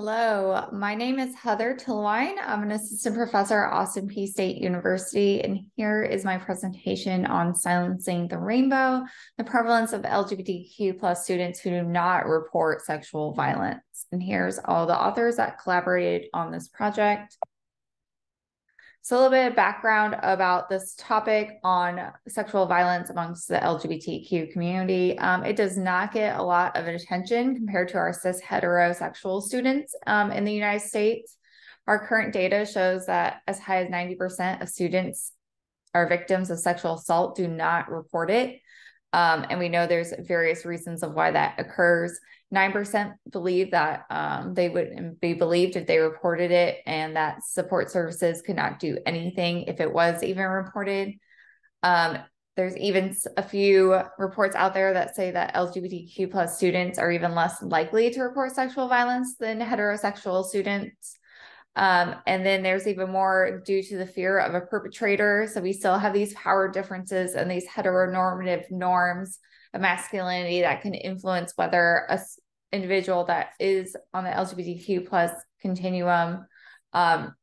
Hello, my name is Heather Tillewein. I'm an assistant professor at Austin Peay State University, and here is my presentation on silencing the rainbow, the prevalence of LGBTQ plus students who do not report sexual violence. And here's all the authors that collaborated on this project. So, a little bit of background about this topic on sexual violence amongst the LGBTQ community. Um, it does not get a lot of attention compared to our cis heterosexual students um, in the United States. Our current data shows that as high as 90% of students are victims of sexual assault do not report it. Um, and we know there's various reasons of why that occurs. 9% believe that um, they would be believed if they reported it and that support services could not do anything if it was even reported. Um, there's even a few reports out there that say that LGBTQ plus students are even less likely to report sexual violence than heterosexual students. Um, and then there's even more due to the fear of a perpetrator. So we still have these power differences and these heteronormative norms of masculinity that can influence whether a individual that is on the LGBTQ plus continuum um,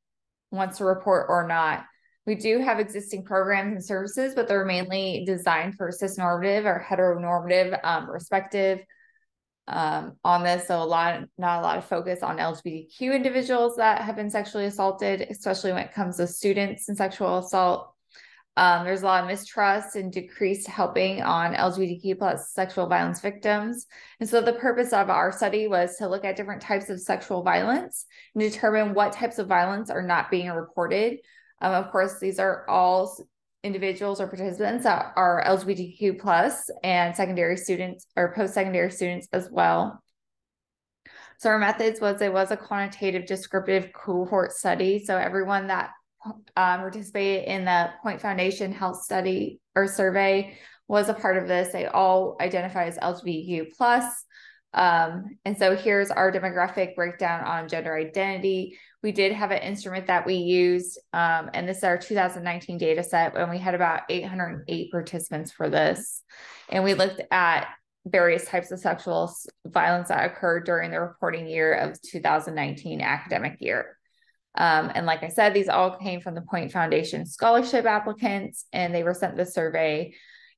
wants to report or not. We do have existing programs and services, but they're mainly designed for cisnormative or heteronormative um, respective um, on this. So a lot, not a lot of focus on LGBTQ individuals that have been sexually assaulted, especially when it comes to students and sexual assault. Um, there's a lot of mistrust and decreased helping on LGBTQ plus sexual violence victims. And so the purpose of our study was to look at different types of sexual violence and determine what types of violence are not being reported. Um, of course, these are all individuals or participants that are LGBTQ plus and secondary students or post-secondary students as well. So our methods was it was a quantitative descriptive cohort study. So everyone that um, participated in the Point Foundation Health Study or survey was a part of this. They all identify as LGBTQ plus. Um, and so here's our demographic breakdown on gender identity. We did have an instrument that we used, um, and this is our 2019 data set, and we had about 808 participants for this. And we looked at various types of sexual violence that occurred during the reporting year of 2019 academic year. Um, and like I said, these all came from the Point Foundation scholarship applicants, and they were sent the survey.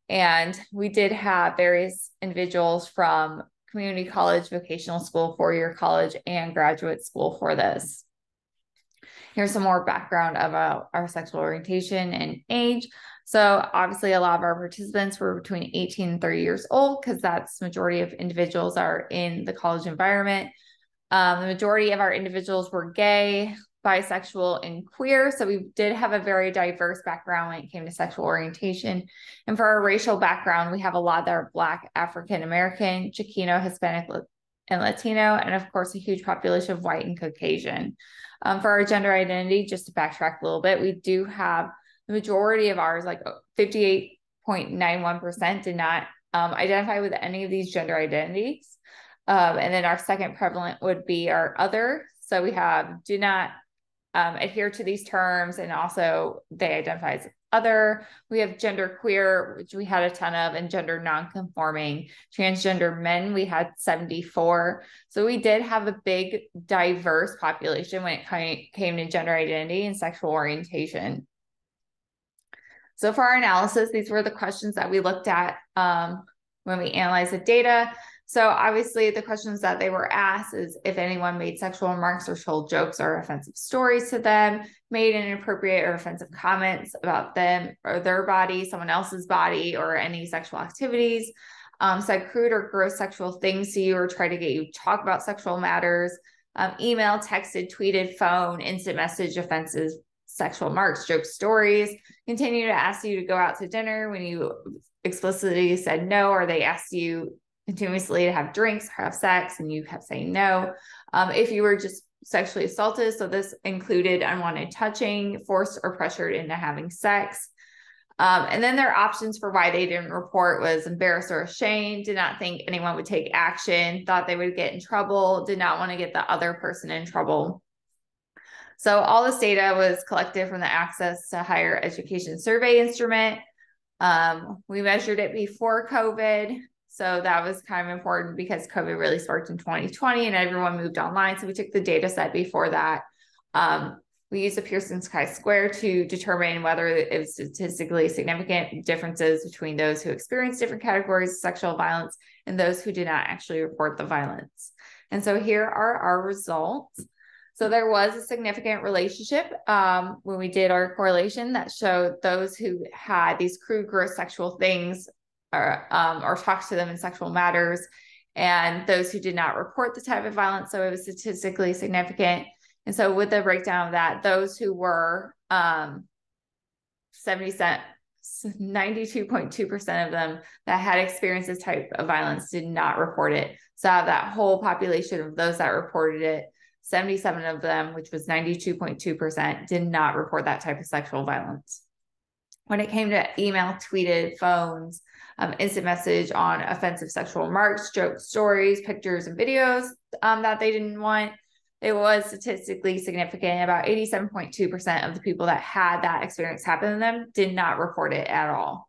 And we did have various individuals from community college, vocational school, four year college, and graduate school for this. Here's some more background about our sexual orientation and age. So obviously a lot of our participants were between 18 and 30 years old because that's majority of individuals are in the college environment. Um, the majority of our individuals were gay, bisexual, and queer. So we did have a very diverse background when it came to sexual orientation. And for our racial background, we have a lot that are Black, African American, Chicano, Hispanic, and Latino, and of course, a huge population of white and Caucasian. Um, for our gender identity, just to backtrack a little bit, we do have the majority of ours, like 58.91%, did not um, identify with any of these gender identities. Um, and then our second prevalent would be our other. So we have do not um, adhere to these terms and also they identify as other. We have gender queer, which we had a ton of, and gender non-conforming. Transgender men, we had 74. So we did have a big, diverse population when it came to gender identity and sexual orientation. So for our analysis, these were the questions that we looked at um, when we analyzed the data. So obviously the questions that they were asked is if anyone made sexual remarks or told jokes or offensive stories to them, made inappropriate or offensive comments about them or their body, someone else's body, or any sexual activities, um, said crude or gross sexual things to you or try to get you to talk about sexual matters, um, email, texted, tweeted, phone, instant message offenses, sexual marks, jokes, stories, continue to ask you to go out to dinner when you explicitly said no, or they asked you continuously to have drinks, or have sex, and you kept saying no. Um, if you were just sexually assaulted, so this included unwanted touching, forced or pressured into having sex. Um, and then their options for why they didn't report was embarrassed or ashamed, did not think anyone would take action, thought they would get in trouble, did not want to get the other person in trouble. So all this data was collected from the Access to Higher Education Survey Instrument. Um, we measured it before COVID, So that was kind of important because COVID really sparked in 2020 and everyone moved online. So we took the data set before that. Um, we used the Pearson's chi-square to determine whether it was statistically significant differences between those who experienced different categories of sexual violence and those who did not actually report the violence. And so here are our results. So there was a significant relationship um, when we did our correlation that showed those who had these crude, gross sexual things or um, or to them in sexual matters, and those who did not report the type of violence. So it was statistically significant. And so with the breakdown of that, those who were um, 70 cent, 92.2% of them that had experienced this type of violence did not report it. So out of that whole population of those that reported it, 77 of them, which was 92.2%, did not report that type of sexual violence. When it came to email, tweeted, phones, um, instant message on offensive sexual remarks, jokes, stories, pictures, and videos um, that they didn't want, it was statistically significant. About 87.2% of the people that had that experience happen to them did not report it at all.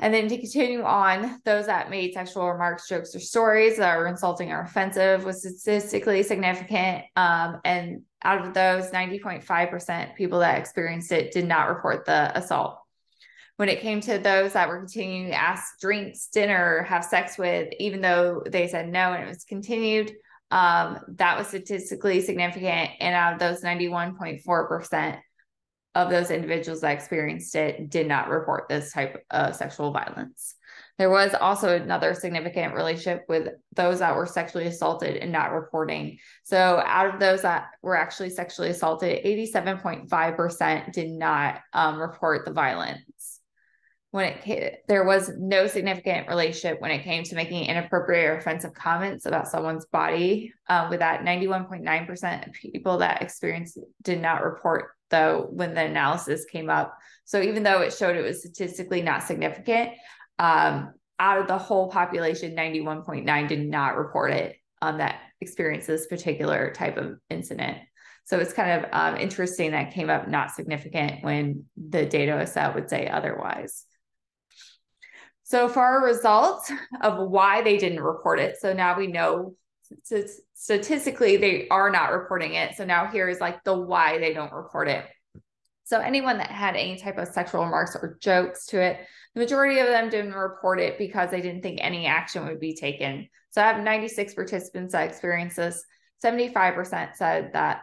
And then to continue on, those that made sexual remarks, jokes, or stories that were insulting or offensive was statistically significant. Um, and out of those, 90.5% people that experienced it did not report the assault. When it came to those that were continuing to ask drinks, dinner, have sex with, even though they said no and it was continued, um, that was statistically significant. And out of those 91.4%, of those individuals that experienced it did not report this type of sexual violence. There was also another significant relationship with those that were sexually assaulted and not reporting. So, out of those that were actually sexually assaulted, 87.5% did not um, report the violence. When it came, there was no significant relationship when it came to making inappropriate or offensive comments about someone's body. Um, with that, 91.9% of people that experienced did not report though when the analysis came up. So even though it showed it was statistically not significant, um, out of the whole population, 91.9 did not report it on that experience this particular type of incident. So it's kind of um, interesting that came up not significant when the data set would say otherwise. So for our results of why they didn't report it, so now we know statistically they are not reporting it. So now here is like the why they don't report it. So anyone that had any type of sexual remarks or jokes to it, the majority of them didn't report it because they didn't think any action would be taken. So I have 96 participants that experienced this. 75% said that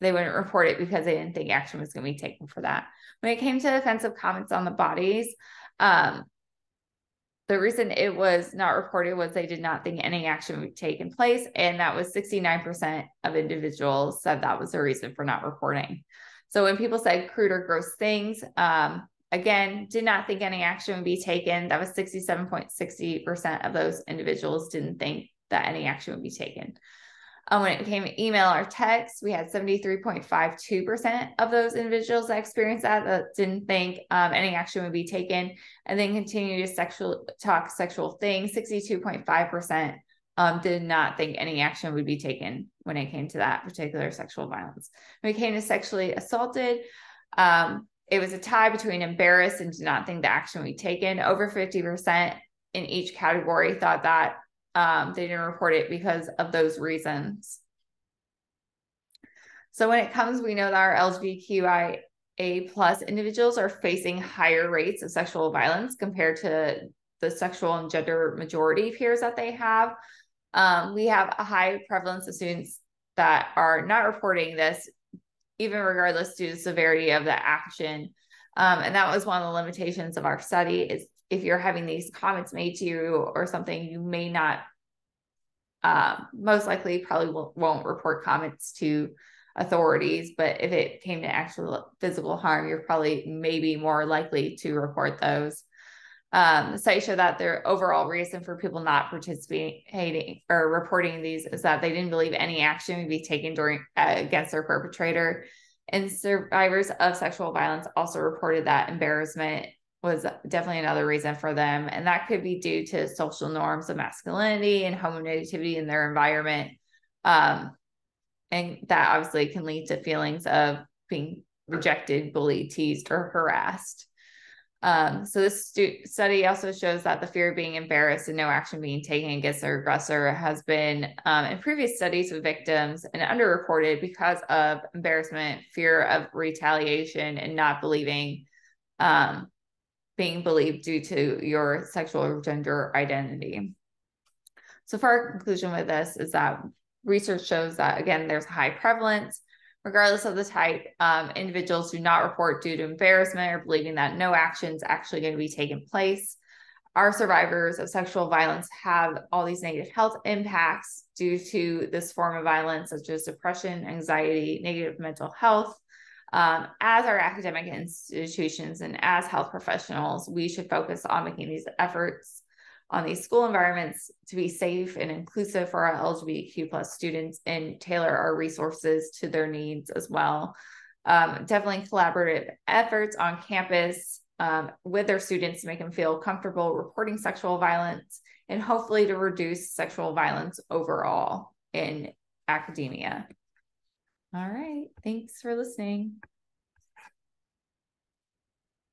they wouldn't report it because they didn't think action was going to be taken for that. When it came to offensive comments on the bodies, um, the reason it was not reported was they did not think any action would taken place. And that was 69% of individuals said that was the reason for not reporting. So when people said crude or gross things, um, again, did not think any action would be taken. That was 67.60% of those individuals didn't think that any action would be taken. Um, when it came to email or text, we had 73.52% of those individuals that experienced that that didn't think um, any action would be taken and then continue to sexual talk sexual things. 62.5% um, did not think any action would be taken when it came to that particular sexual violence. When it came to sexually assaulted, um, it was a tie between embarrassed and did not think the action would be taken. Over 50% in each category thought that um, they didn't report it because of those reasons. So when it comes, we know that our LGBTQIA plus individuals are facing higher rates of sexual violence compared to the sexual and gender majority peers that they have. Um, we have a high prevalence of students that are not reporting this, even regardless to the severity of the action. Um, and that was one of the limitations of our study is if you're having these comments made to you or something, you may not, um, most likely probably won't, won't report comments to authorities. But if it came to actual physical harm, you're probably maybe more likely to report those. Um, the site showed that their overall reason for people not participating or reporting these is that they didn't believe any action would be taken during uh, against their perpetrator. And survivors of sexual violence also reported that embarrassment was definitely another reason for them. And that could be due to social norms of masculinity and homonormativity in their environment. Um, and that obviously can lead to feelings of being rejected, bullied, teased, or harassed. Um, so this stu- study also shows that the fear of being embarrassed and no action being taken against their aggressor has been um, in previous studies with victims and underreported because of embarrassment, fear of retaliation, and not believing, um, being believed due to your sexual or gender identity. So, for our conclusion with this is that research shows that again, there's high prevalence regardless of the type, um, individuals do not report due to embarrassment or believing that no action is actually going to be taken place. Our survivors of sexual violence have all these negative health impacts due to this form of violence, such as depression, anxiety, negative mental health. Um, as our academic institutions and as health professionals, we should focus on making these efforts on these school environments to be safe and inclusive for our LGBTQ plus students and tailor our resources to their needs as well. Um, definitely collaborative efforts on campus um, with their students to make them feel comfortable reporting sexual violence and hopefully to reduce sexual violence overall in academia. All right. Thanks for listening.